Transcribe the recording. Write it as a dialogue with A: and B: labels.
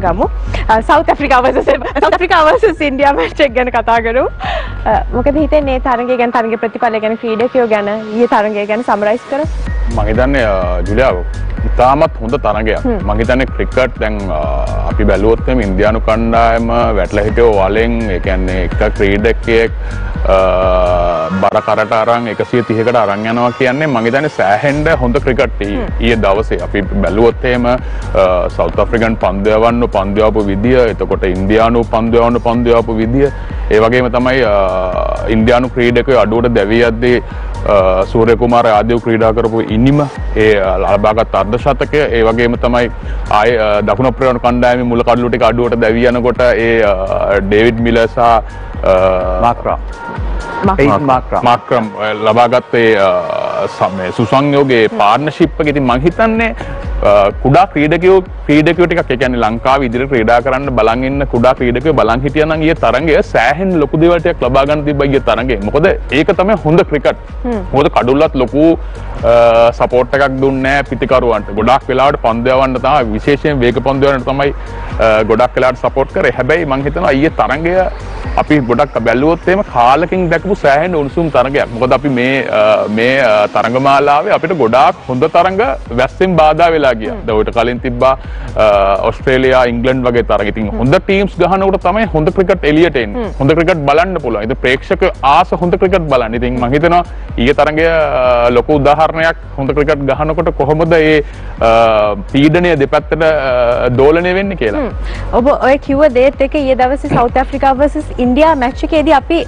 A: ගමු සෞත් ඇෆ්‍රිකාව සෞත් ඇෆ්‍රිකාව ඉන්ඩියා මැච් එක ගැන කතා කරමු. මොකද හිතෙන්නේ තරගය ගැන තරගයේ ප්‍රතිඵල ගැන ක්‍රීඩකයෝ ගැන ඊයේ තරගය ගැන සමරයිස් කරමු.
B: මම හිතන්නේ ජුලියාව ඉතාමත් හොඳ තරගයක්. මම හිතන්නේ ක්‍රිකට් දැන් අපි බැලුවොත් එimhe ඉන්දියානු කණ්ඩායම වැටලා හිටියෝ වලෙන් ඒ කියන්නේ එක ක්‍රීඩකයෙක් බර කරට අරන් 130කට අරන් යනවා කියන්නේ මම හිතන්නේ සෑහෙන්න හොඳ ක්‍රිකට් ඊයේ දවසේ අපි බැලුවොත් එහෙම සවුත් අප්‍රිකන් පන්දු යවන්න පන්දු යවපු විදිය එතකොට ඉන්දියානු පන්දු යවන්න පන්දු යවපු විදිය. ඒ වගේම තමයි ඉන්දියානු ක්‍රීඩකයෝ අඩුවට දැවී යද්දී සූර්ය කුමාර ආදීව ක්‍රීඩා කරපු ඉනිම ඒ ලබාගත් අර්ධ ශතකය ඒ වගේම තමයි ආය දකුණු අප්‍රිකානු කණ්ඩායමේ මුල කඩලු ටික අඩුවට දැවී යනකොට ඒ ඩේවිඩ් මිලර් සහ
C: මාක්‍රා
B: මාක්‍රම්. ලබාගත්තේ සමය සුසංයෝගේ පාර්ණශිප්ප ඉතින් මං හිතන්නේ කුඩා ක්‍රීඩකයෝ ක්‍රීඩකයෝ ටිකක් ඒ කියන්නේ ලංකාව ඉදිරියට ක්‍රීඩා කරන්න බලන් ඉන්න කුඩා ක්‍රීඩකයෝ බලන් හිටියා නම් ඊයේ තරඟය සෑහෙන ලොකු දේවල් ටිකක් ලබා ගන්න තිබ්බා ඊයේ තරඟේ. මොකද ඒක තමයි හොඳ ක්‍රිකට්. මොකද කඩුල්ලත් ලොකු සපෝට් එකක් දුන්නේ නැහැ පිටිකරුවන්ට. ගොඩාක් වෙලාවට පන්දු යවන්න තමයි විශේෂයෙන් වේග පන්දු යවන්න තමයි ගොඩක් වෙලාවට සපෝට් කරේ. හැබැයි මං හිතනවා ඊයේ තරඟය අපි ගොඩක් බැලුවොත් එහෙම කාලෙකින් දැකපු සෑහෙන උණුසුම් තරගයක්. මොකද අපි මේ මේ තරඟමාලාවේ අපිට ගොඩාක් හොඳ තරඟ වැස්සෙන් බාධා වෙලා ගියා. ඔයිට කලින් තිබ්බා ඔස්ට්‍රේලියා ඉංග්ලන්ඩ් වගේ තරග. ඉතින් හොඳ ටීම්ස් ගහනකොට තමයි හොඳ ක්‍රිකට් එළියට එන්නේ. හොඳ ක්‍රිකට් බලන්න පුළුවන්. ඉතින් ප්‍රේක්ෂක ආස හොඳ ක්‍රිකට් බලන්න. ඉතින් මම හිතනවා ඊයේ තරගය ලොකු උදාහරණයක් හොඳ ක්‍රිකට් ගහනකොට කොහොමද මේ පීඩනය දෙපැත්තට දෝලනය වෙන්නේ කියලා.
A: ඔබ ඔය කිව්ව දේත් එක ඊයේ දවසේ south Africa vs India match එකේදී අපි